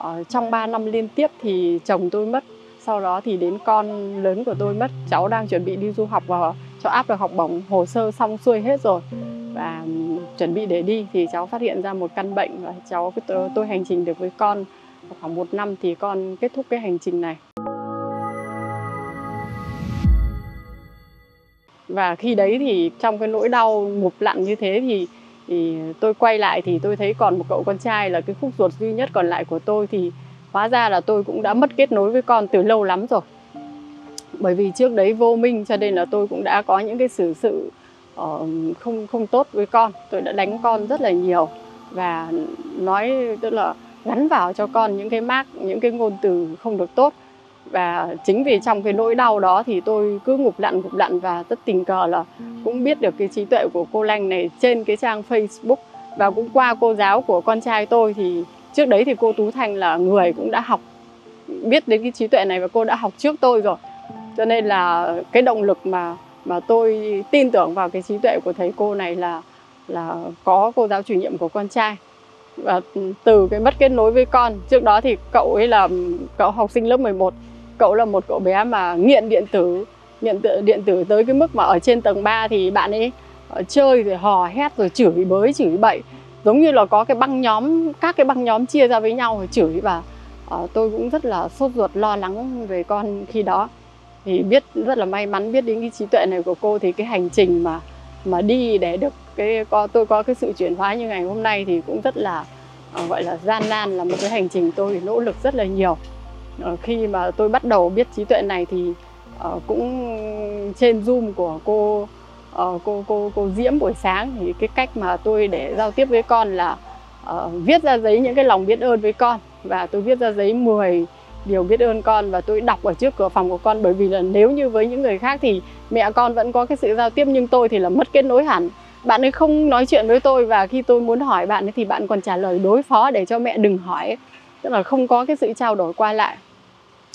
Ờ, trong 3 năm liên tiếp thì chồng tôi mất sau đó thì đến con lớn của tôi mất cháu đang chuẩn bị đi du học và cho áp được học bổng hồ sơ xong xuôi hết rồi. Và chuẩn bị để đi thì cháu phát hiện ra một căn bệnh và cháu tôi, tôi hành trình được với con khoảng một năm thì con kết thúc cái hành trình này. Và khi đấy thì trong cái nỗi đau ngục lặn như thế thì thì tôi quay lại thì tôi thấy còn một cậu con trai là cái khúc ruột duy nhất còn lại của tôi. Thì hóa ra là tôi cũng đã mất kết nối với con từ lâu lắm rồi. Bởi vì trước đấy vô minh cho nên là tôi cũng đã có những cái xử sự uh, không không tốt với con. Tôi đã đánh con rất là nhiều và nói tức là gắn vào cho con những cái mác những cái ngôn từ không được tốt và chính vì trong cái nỗi đau đó thì tôi cứ ngục lặn ngục lặn và rất tình cờ là cũng biết được cái trí tuệ của cô Lanh này trên cái trang Facebook. Và cũng qua cô giáo của con trai tôi thì trước đấy thì cô Tú Thành là người cũng đã học biết đến cái trí tuệ này và cô đã học trước tôi rồi. Cho nên là cái động lực mà mà tôi tin tưởng vào cái trí tuệ của thầy cô này là là có cô giáo chủ nhiệm của con trai. Và từ cái mất kết nối với con trước đó thì cậu ấy là cậu học sinh lớp 11 cậu là một cậu bé mà nghiện điện tử nghiện tự, điện tử tới cái mức mà ở trên tầng 3 thì bạn ấy ờ, chơi rồi hò hét rồi chửi bới chửi bậy. Giống như là có cái băng nhóm các cái băng nhóm chia ra với nhau rồi chửi và uh, tôi cũng rất là sốt ruột lo lắng về con khi đó. Thì biết rất là may mắn biết đến cái trí tuệ này của cô thì cái hành trình mà mà đi để được cái có tôi có cái sự chuyển hóa như ngày hôm nay thì cũng rất là uh, gọi là gian nan là một cái hành trình tôi nỗ lực rất là nhiều. Ờ, khi mà tôi bắt đầu biết trí tuệ này thì uh, cũng trên zoom của cô uh, cô cô cô diễm buổi sáng thì cái cách mà tôi để giao tiếp với con là uh, viết ra giấy những cái lòng biết ơn với con. Và tôi viết ra giấy 10 điều biết ơn con và tôi đọc ở trước cửa phòng của con. Bởi vì là nếu như với những người khác thì mẹ con vẫn có cái sự giao tiếp nhưng tôi thì là mất kết nối hẳn. Bạn ấy không nói chuyện với tôi và khi tôi muốn hỏi bạn ấy thì bạn còn trả lời đối phó để cho mẹ đừng hỏi. Tức là không có cái sự trao đổi qua lại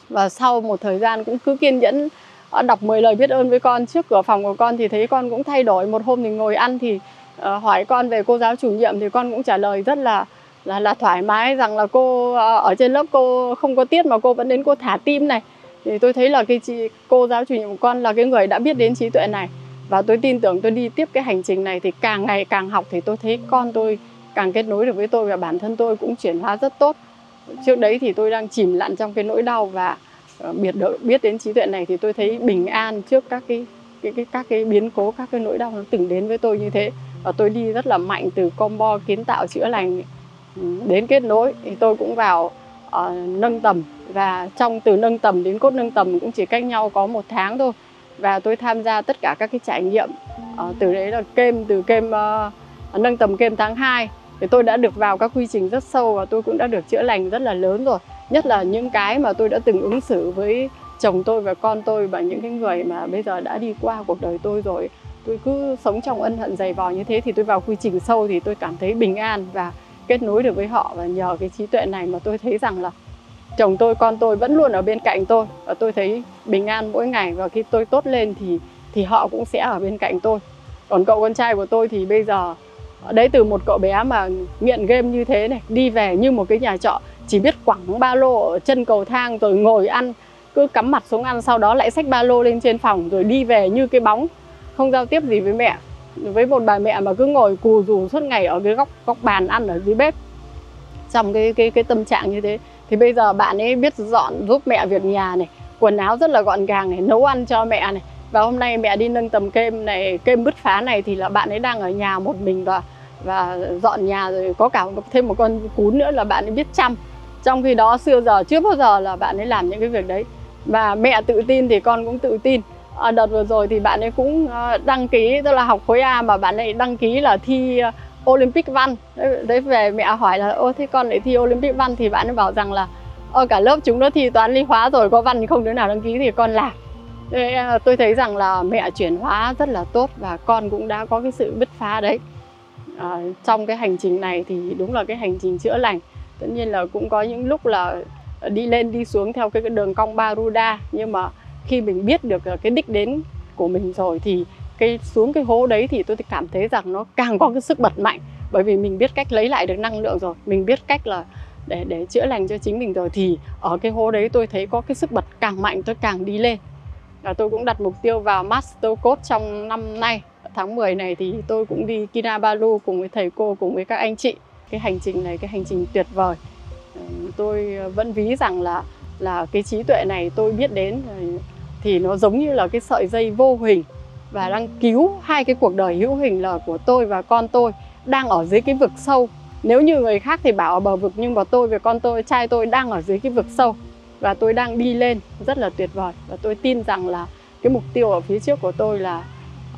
và sau một thời gian cũng cứ kiên nhẫn ờ, đọc 10 lời biết ơn với con. Trước cửa phòng của con thì thấy con cũng thay đổi. Một hôm thì ngồi ăn thì uh, hỏi con về cô giáo chủ nhiệm thì con cũng trả lời rất là là là thoải mái rằng là cô uh, ở trên lớp cô không có tiết mà cô vẫn đến cô thả tim này. Thì tôi thấy là cái chị cô giáo chủ nhiệm của con là cái người đã biết đến trí tuệ này. Và tôi tin tưởng tôi đi tiếp cái hành trình này thì càng ngày càng học thì tôi thấy con tôi càng kết nối được với tôi và bản thân tôi cũng chuyển hóa rất tốt trước đấy thì tôi đang chìm lặn trong cái nỗi đau và ờ, biết biết đến trí tuệ này thì tôi thấy bình an trước các cái cái, cái các cái biến cố các cái nỗi đau nó từng đến với tôi như thế. Và tôi đi rất là mạnh từ combo kiến tạo chữa lành ừ, đến kết nối. Thì tôi cũng vào uh, nâng tầm và trong từ nâng tầm đến cốt nâng tầm cũng chỉ cách nhau có một tháng thôi. Và tôi tham gia tất cả các cái trải nghiệm uh, từ đấy là kem từ kem uh, nâng tầm kem tháng 2 thì tôi đã được vào các quy trình rất sâu và tôi cũng đã được chữa lành rất là lớn rồi. Nhất là những cái mà tôi đã từng ứng xử với chồng tôi và con tôi và những cái người mà bây giờ đã đi qua cuộc đời tôi rồi. Tôi cứ sống trong ân hận dày vò như thế thì tôi vào quy trình sâu thì tôi cảm thấy bình an và kết nối được với họ. Và nhờ cái trí tuệ này mà tôi thấy rằng là chồng tôi, con tôi vẫn luôn ở bên cạnh tôi và tôi thấy bình an mỗi ngày. Và khi tôi tốt lên thì thì họ cũng sẽ ở bên cạnh tôi. Còn cậu con trai của tôi thì bây giờ đấy, từ một cậu bé mà nghiện game như thế này, đi về như một cái nhà trọ, chỉ biết quẳng ba lô ở chân cầu thang rồi ngồi ăn, cứ cắm mặt xuống ăn, sau đó lại xách ba lô lên trên phòng rồi đi về như cái bóng, không giao tiếp gì với mẹ. Với một bà mẹ mà cứ ngồi cù rù suốt ngày ở cái góc góc bàn ăn ở dưới bếp. Trong cái cái cái tâm trạng như thế. Thì bây giờ bạn ấy biết dọn giúp mẹ việc nhà này, quần áo rất là gọn gàng này, nấu ăn cho mẹ này và hôm nay mẹ đi nâng tầm kem này kem bứt phá này thì là bạn ấy đang ở nhà một mình và và dọn nhà rồi có cả thêm một con cún nữa là bạn ấy biết chăm. Trong khi đó xưa giờ chưa bao giờ là bạn ấy làm những cái việc đấy. Và mẹ tự tin thì con cũng tự tin. À, đợt vừa rồi thì bạn ấy cũng ờ, đăng ký tức là học khối A mà bạn ấy đăng ký là thi ờ, Olympic văn. Đấy, đấy về mẹ hỏi là ô thế con lại thi Olympic văn? Thì bạn ấy bảo rằng là ở cả lớp chúng nó thi toán lý hóa rồi có văn thì không đứa nào đăng ký thì con làm thế à, tôi thấy rằng là mẹ chuyển hóa rất là tốt và con cũng đã có cái sự bứt phá đấy. À, trong cái hành trình này thì đúng là cái hành trình chữa lành. Tất nhiên là cũng có những lúc là đi lên đi xuống theo cái đường cong Baruda nhưng mà khi mình biết được à, cái đích đến của mình rồi thì cái xuống cái hố đấy thì tôi cảm thấy rằng nó càng có cái sức bật mạnh. Bởi vì mình biết cách lấy lại được năng lượng rồi mình biết cách là để để chữa lành cho chính mình rồi thì ở cái hố đấy tôi thấy có cái sức bật càng mạnh tôi càng đi lên và tôi cũng đặt mục tiêu vào Master Coach trong năm nay. Tháng 10 này thì tôi cũng đi Kinabalu cùng với thầy cô, cùng với các anh chị. Cái hành trình này, cái hành trình tuyệt vời. Tôi ờ, vẫn ví rằng là là cái trí tuệ này tôi biết đến ờ, thì nó giống như là cái sợi dây vô hình. Và đang cứu hai cái cuộc đời hữu hình là của tôi và con tôi đang ở dưới cái vực sâu. Nếu như người khác thì bảo ở bờ vực, nhưng mà tôi và con tôi, trai tôi đang ở dưới cái vực sâu và tôi đang đi lên rất là tuyệt vời và tôi tin rằng là cái mục tiêu ở phía trước của tôi là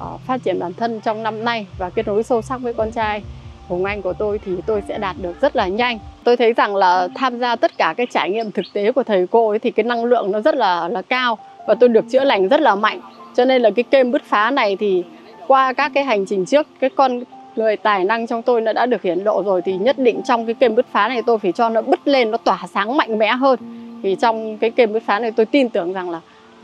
uh, phát triển bản thân trong năm nay và kết nối sâu sắc với con trai Hùng Anh của tôi thì tôi sẽ đạt được rất là nhanh. Tôi thấy rằng là tham gia tất cả cái trải nghiệm thực tế của thầy cô ấy thì cái năng lượng nó rất là là cao và tôi được chữa lành rất là mạnh. Cho nên là cái kênh bứt phá này thì qua các cái hành trình trước cái con người tài năng trong tôi nó đã được hiển lộ rồi thì nhất định trong cái kênh bứt phá này tôi phải cho nó bứt lên nó tỏa sáng mạnh mẽ hơn. Thì trong cái kem bứt phá này tôi tin tưởng rằng là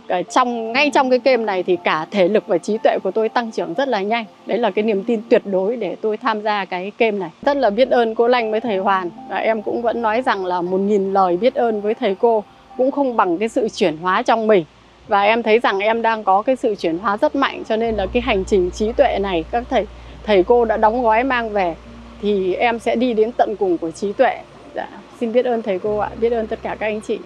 ờ, trong ngay trong cái game này thì cả thể lực và trí tuệ của tôi tăng trưởng rất là nhanh. Đấy là cái niềm tin tuyệt đối để tôi tham gia cái game này. Rất là biết ơn cô Lanh với thầy Hoàn. Và em cũng vẫn nói rằng là một nghìn lời biết ơn với thầy cô cũng không bằng cái sự chuyển hóa trong mình. Và em thấy rằng em đang có cái sự chuyển hóa rất mạnh cho nên là cái hành trình trí tuệ này các thầy thầy cô đã đóng gói mang về thì em sẽ đi đến tận cùng của trí tuệ. Dạ, xin biết ơn thầy cô ạ biết ơn tất cả các anh chị.